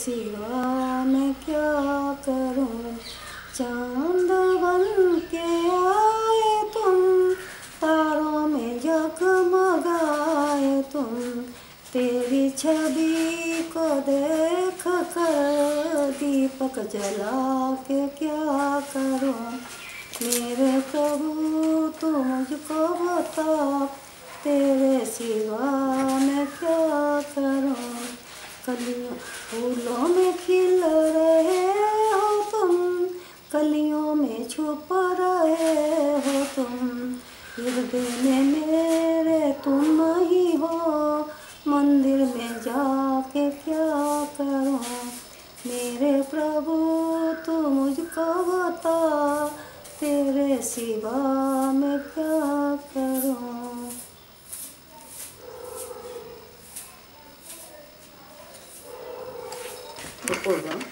सिवा मैं क्या करूँ? चाँद बन के आए तुम, तारों में जगमगाए तुम। तेरी छवि को देख कर दीपक जला के क्या करूँ? मेरे प्रभु तुम मुझको बता, तेरे सिवा मैं क्या करूँ? कलियों फूलों में खिल रहे हो तुम, कलियों में छुप रहे हो तुम। हृदय में मेरे तुम ही हो, मंदिर में जाके क्या करूँ? मेरे प्रभु, तू मुझको बता, तेरे सिवा मैं क्या करूँ? Такой, да?